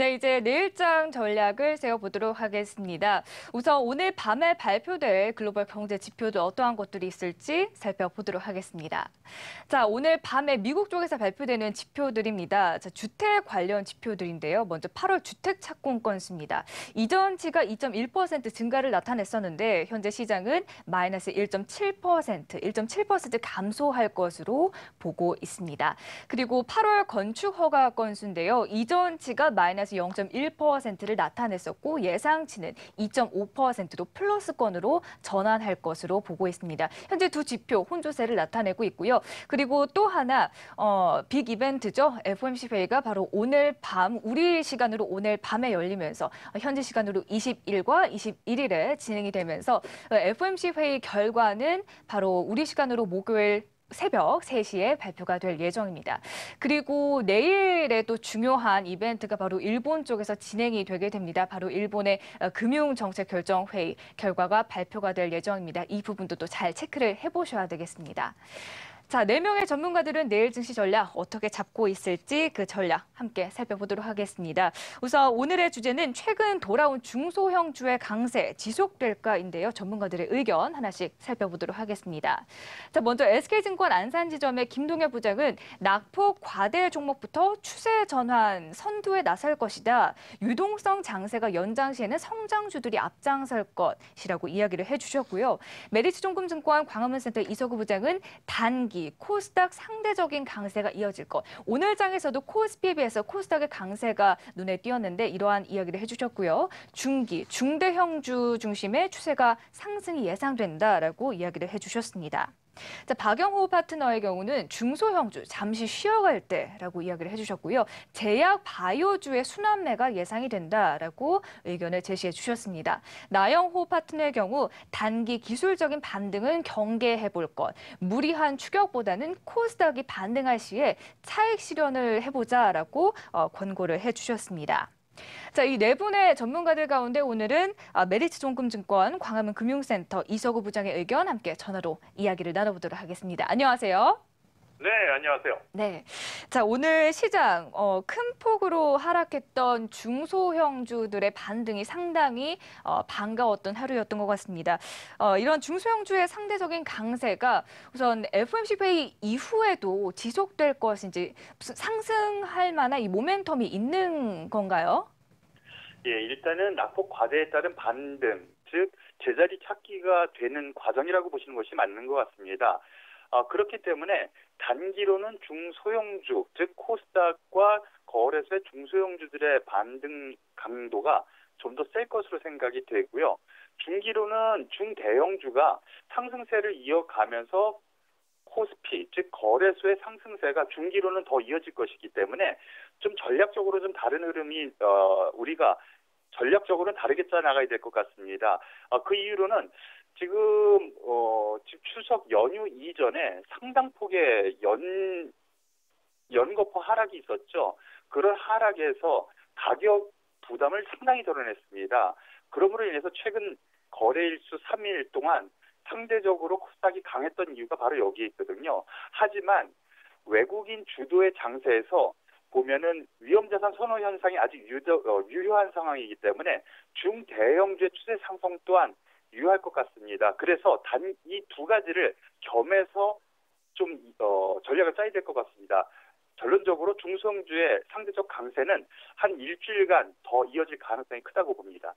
네, 이제 내일장 전략을 세워보도록 하겠습니다. 우선 오늘 밤에 발표될 글로벌 경제 지표도 어떠한 것들이 있을지 살펴보도록 하겠습니다. 자, 오늘 밤에 미국 쪽에서 발표되는 지표들입니다. 자, 주택 관련 지표들인데요. 먼저 8월 주택 착공 건수입니다. 이전치가 2.1% 증가를 나타냈었는데 현재 시장은 마이너스 1.7%, 1.7% 감소할 것으로 보고 있습니다. 그리고 8월 건축 허가 건수인데요. 이전치가 마이너스 마이너스 0.1%를 나타냈었고 예상치는 2.5%도 플러스권으로 전환할 것으로 보고 있습니다. 현재 두 지표 혼조세를 나타내고 있고요. 그리고 또 하나 어, 빅 이벤트죠. FOMC 회의가 바로 오늘 밤 우리 시간으로 오늘 밤에 열리면서 현지 시간으로 20일과 21일에 진행이 되면서 FOMC 회의 결과는 바로 우리 시간으로 목요일 새벽 3시에 발표가 될 예정입니다. 그리고 내일에도 중요한 이벤트가 바로 일본 쪽에서 진행이 되게 됩니다. 바로 일본의 어, 금융정책 결정 회의 결과가 발표가 될 예정입니다. 이 부분도 또 잘 체크를 해보셔야 되겠습니다. 자, 네명의 전문가들은 내일 증시 전략 어떻게 잡고 있을지 그 전략 함께 살펴보도록 하겠습니다. 우선 오늘의 주제는 최근 돌아온 중소형 주의 강세 지속될까인데요. 전문가들의 의견 하나씩 살펴보도록 하겠습니다. 자, 먼저 SK증권 안산지점의 김동엽 부장은 낙폭 과대 종목부터 추세 전환 선두에 나설 것이다. 유동성 장세가 연장 시에는 성장주들이 앞장설 것이라고 이야기를 해주셨고요. 메리츠종금증권 광화문센터 이서구 부장은 단기 분기 코스닥 상대적인 강세가 이어질 것. 오늘 장에서도 코스피에 비해서 코스닥의 강세가 눈에 띄었는데 이러한 이야기를 해주셨고요. 중기, 중대형주 중심의 추세가 상승이 예상된다라고 이야기를 해주셨습니다. 자, 박영호 파트너의 경우는 중소형주 잠시 쉬어갈 때라고 이야기를 해주셨고요. 제약 바이오주의 순환매가 예상이 된다라고 의견을 제시해 주셨습니다. 나영호 파트너의 경우 단기 기술적인 반등은 경계해 볼 것, 무리한 추격보다는 코스닥이 반등할 시에 차익 실현을 해보자라고 어, 권고를 해주셨습니다. 자, 이 네 분의 전문가들 가운데 오늘은 아, 메리츠 종금증권 광화문 금융센터 이서구 부장의 의견 함께 전화로 이야기를 나눠보도록 하겠습니다. 안녕하세요. 네, 안녕하세요. 네. 자, 오늘 시장, 어, 큰 폭으로 하락했던 중소형주들의 반등이 상당히 어, 반가웠던 하루였던 것 같습니다. 어, 이런 중소형주의 상대적인 강세가 우선 FOMC 회의 이후에도 지속될 것인지 무슨 상승할 만한 이 모멘텀이 있는 건가요? 예, 일단은 낙폭 과대에 따른 반등, 즉 제자리 찾기가 되는 과정이라고 보시는 것이 맞는 것 같습니다. 어, 그렇기 때문에 단기로는 중소형주, 즉 코스닥과 거래소의 중소형주들의 반등 강도가 좀 더 셀 것으로 생각이 되고요. 중기로는 중대형주가 상승세를 이어가면서 코스피, 즉 거래소의 상승세가 중기로는 더 이어질 것이기 때문에 좀 전략적으로 좀 다른 흐름이 어, 우리가 전략적으로는 다르게 짜나가야 될 것 같습니다. 어, 그 이유로는 지금 어 지금 추석 연휴 이전에 상당 폭의 연 연거포 하락이 있었죠. 그런 하락에서 가격 부담을 상당히 덜어냈습니다. 그러므로 인해서 최근 거래일수 3일 동안 상대적으로 코스닥이 강했던 이유가 바로 여기에 있거든요. 하지만 외국인 주도의 장세에서 보면은 위험자산 선호 현상이 아직 어, 유효한 상황이기 때문에 중대형주의 추세 상승 또한 유효할 것 같습니다. 그래서 단 이 두 가지를 겸해서 좀 어, 전략을 짜야 될 것 같습니다. 결론적으로 중성주의 상대적 강세는 한 일주일간 더 이어질 가능성이 크다고 봅니다.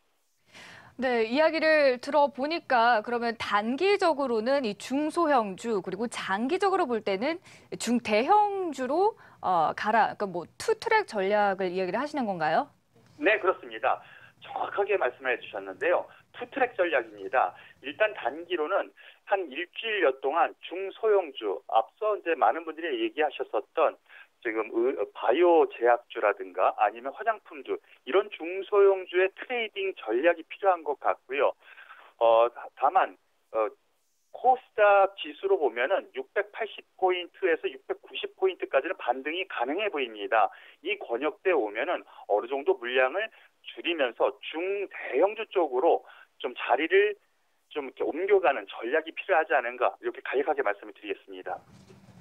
네, 이야기를 들어보니까 그러면 단기적으로는 이 중소형주 그리고 장기적으로 볼 때는 중대형주로 어, 가라, 그러니까 뭐 투트랙 전략을 이야기를 하시는 건가요? 네, 그렇습니다. 정확하게 말씀해 주셨는데요. 투트랙 전략입니다. 일단 단기로는 한 일주일여 동안 중소형주, 앞서 이제 많은 분들이 얘기하셨었던 지금 바이오 제약주라든가 아니면 화장품주 이런 중소형주의 트레이딩 전략이 필요한 것 같고요. 어, 다만 어, 코스닥 지수로 보면은 680포인트에서 690포인트까지는 반등이 가능해 보입니다. 이 권역대 오면은 어느 정도 물량을 줄이면서 중대형주 쪽으로 좀 자리를 좀 이렇게 옮겨가는 전략이 필요하지 않은가 이렇게 간략하게 말씀을 드리겠습니다.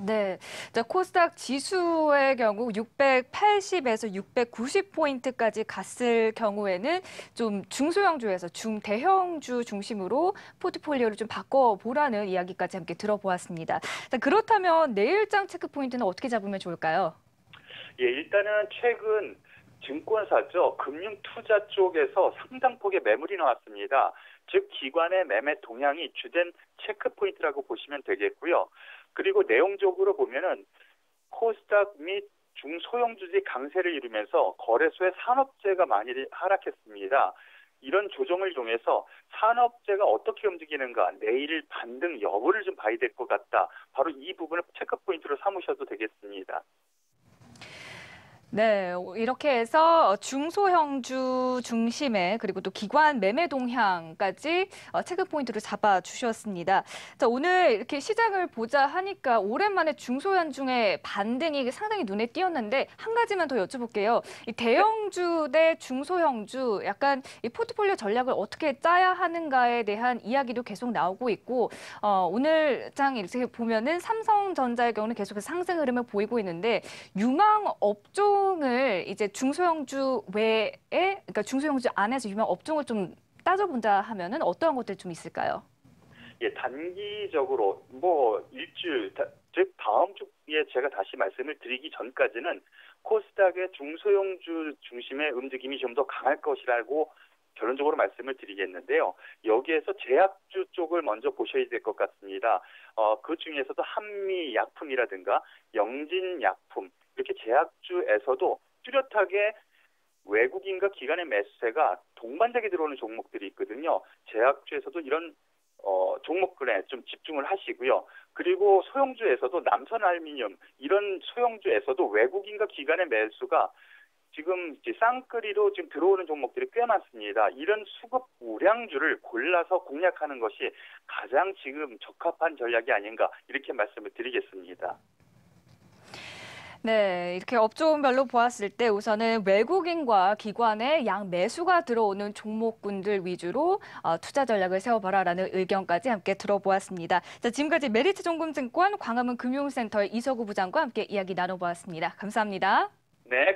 네. 자, 코스닥 지수의 경우 680에서 690포인트까지 갔을 경우에는 좀 중소형주에서 중대형주 중심으로 포트폴리오를 좀 바꿔보라는 이야기까지 함께 들어보았습니다. 자, 그렇다면 내일장 체크 포인트는 어떻게 잡으면 좋을까요? 예, 일단은 최근 증권사죠. 금융 투자 쪽에서 상당폭의 매물이 나왔습니다. 즉 기관의 매매 동향이 주된 체크 포인트라고 보시면 되겠고요. 그리고 내용적으로 보면은 코스닥 및 중소형주지 강세를 이루면서 거래소의 산업재가 많이 하락했습니다. 이런 조정을 통해서 산업재가 어떻게 움직이는가, 내일 반등 여부를 좀 봐야 될 것 같다. 바로 이 부분을 체크 포인트로 삼으셔도 되겠습니다. 네, 이렇게 해서 중소형주 중심의 그리고 또 기관 매매 동향까지 어, 체크 포인트로 잡아 주셨습니다. 자, 오늘 이렇게 시장을 보자 하니까 오랜만에 중소형중의 반등이 상당히 눈에 띄었는데 한 가지만 더 여쭤볼게요. 이 대형주 대 중소형주 약간 이 포트폴리오 전략을 어떻게 짜야 하는가에 대한 이야기도 계속 나오고 있고 어, 오늘 장 이렇게 보면은 삼성전자의 경우는 계속해서 상승 흐름을 보이고 있는데 유망 업종 업종을 이제 중소형주 외에 그러니까 중소형주 안에서 유명 업종을 좀 따져본다 하면은 어떠한 것들이 좀 있을까요? 예, 단기적으로 뭐 일주일 다, 즉 다음 주에 제가 다시 말씀을 드리기 전까지는 코스닥의 중소형주 중심의 움직임이 좀 더 강할 것이라고 결론적으로 말씀을 드리겠는데요. 여기에서 제약주 쪽을 먼저 보셔야 될 것 같습니다. 어, 그 중에서도 한미약품이라든가 영진약품 이렇게 제약주에서도 뚜렷하게 외국인과 기관의 매수세가 동반되게 들어오는 종목들이 있거든요. 제약주에서도 이런 어, 종목들에 좀 집중을 하시고요. 그리고 소형주에서도 남선 알미늄 이런 소형주에서도 외국인과 기관의 매수가 지금 이제 쌍끌이로 지금 들어오는 종목들이 꽤 많습니다. 이런 수급 우량주를 골라서 공략하는 것이 가장 지금 적합한 전략이 아닌가 이렇게 말씀을 드리겠습니다. 네, 이렇게 업종별로 보았을 때 우선은 외국인과 기관의 양 매수가 들어오는 종목군들 위주로 어, 투자 전략을 세워봐라라는 의견까지 함께 들어보았습니다. 자, 지금까지 메리트 종금증권 광화문 금융센터의 이서구 부장과 함께 이야기 나눠보았습니다. 감사합니다. 네.